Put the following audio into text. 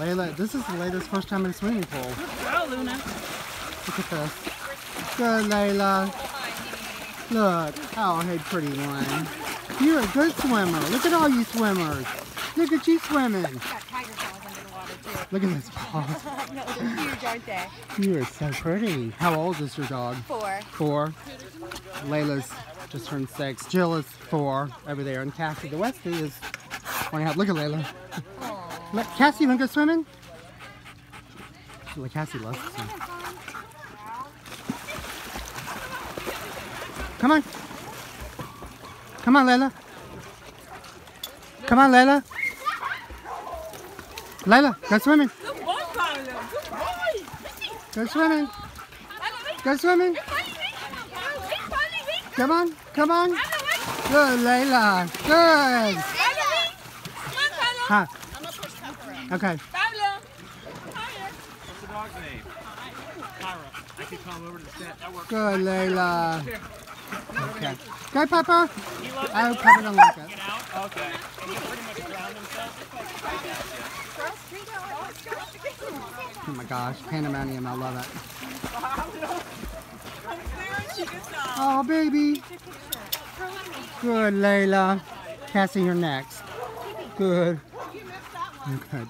Layla, this is Layla's first time in a swimming pool. Go, Luna. Look at this. Good, Layla. Look. Oh, hey, pretty one. You're a good swimmer. Look at all you swimmers. Look at you swimming. Got tiger claws under the water too. Look at this paws. no, they're huge, aren't they? You are so pretty. How old is your dog? Four. Four. Layla's just turned six. Jill is four over there. And Cassie, the Westie, is one and a half. Look at Layla. Look, Cassie, you want to go swimming? Look, Cassie loves to swim. Come on. Come on, Layla. Come on, Layla. Layla, go swimming. Good boy, Pablo. Good boy. Go swimming. Go swimming. Come on, come on. Good, Layla. Good. Huh. Okay. Pablo. Hiya. What's the dog's name? Kyra. I can come over to the set. That works. Good, Layla. Okay. Go, Pepper. Oh, Pepper don't like it. Get out? Okay. He pretty much ground himself. Oh my gosh, pandemonium. I love it. Oh, baby. Good, Layla. Cassie, you're next. Good. Good.